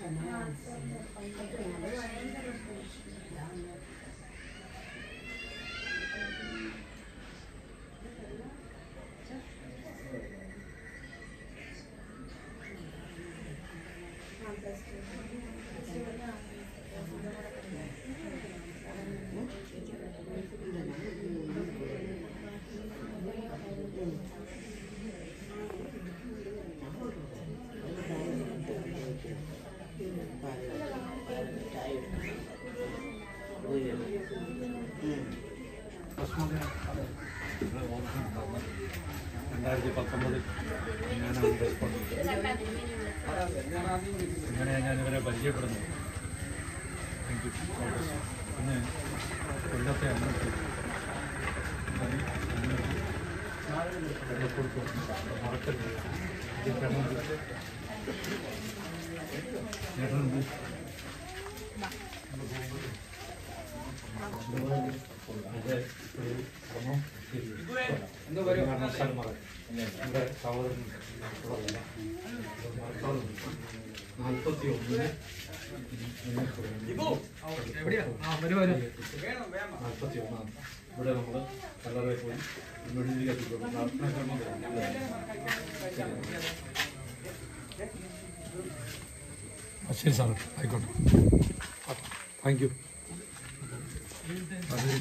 很难很 രണ്ടായിരത്തി പത്തൊമ്പതിൽ ഞാനാണ് അങ്ങനെ ഞാൻ ഇവരെ പരിചയപ്പെടുന്നു താങ്ക് യു പിന്നെ കൊല്ലത്തെ അന്നത്തെ കൊടുത്തു മറക്കരുത് ചേട്ടനുണ്ട് ഇത് ഒരു ക്രമം നമ്മുടെ സഹോദരൻ നാൽപ്പത്തി ഒന്നിന് നാൽപ്പത്തി ഒന്നാം ഇവിടെ നമ്മൾ കല്ലറയിൽ പോയി മെഴുകുതിരി കത്തിക്കും പ്രാർത്ഥനാക്രമം ശരി സാർ ആയിക്കോട്ടെ thank you vérité,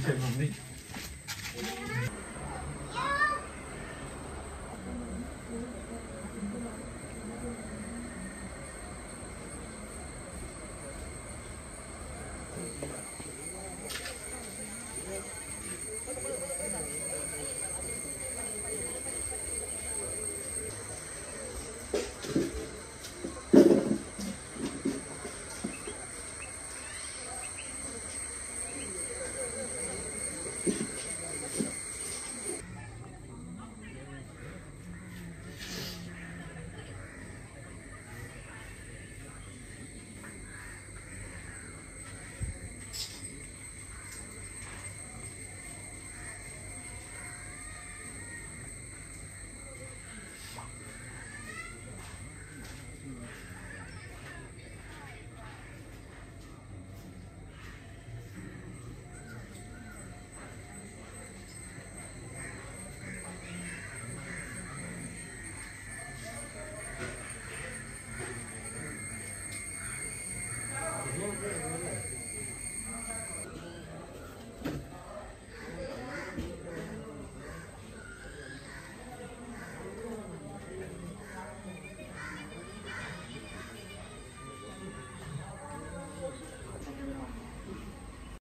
elle m'a emmené.